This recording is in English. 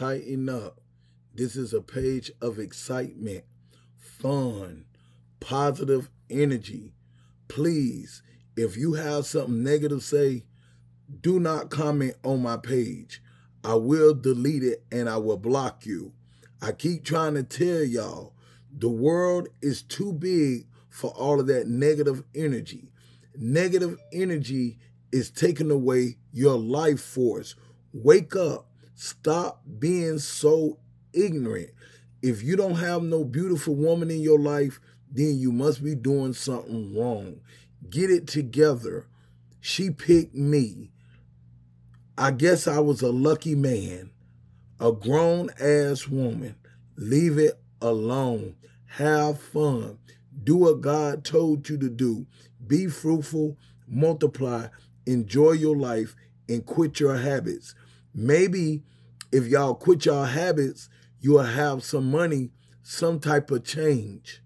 tighten up. This is a page of excitement, fun, positive energy. Please, if you have something negative say, do not comment on my page. I will delete it and I will block you. I keep trying to tell y'all, the world is too big for all of that negative energy. Negative energy is taking away your life force. Wake up. Stop being so ignorant. If you don't have no beautiful woman in your life, then you must be doing something wrong. Get it together. She picked me. I guess I was a lucky man, a grown ass woman. Leave it alone. Have fun. Do what God told you to do. Be fruitful, multiply, enjoy your life, and quit your habits. Maybe if y'all quit y'all habits, you'll have some money, some type of change.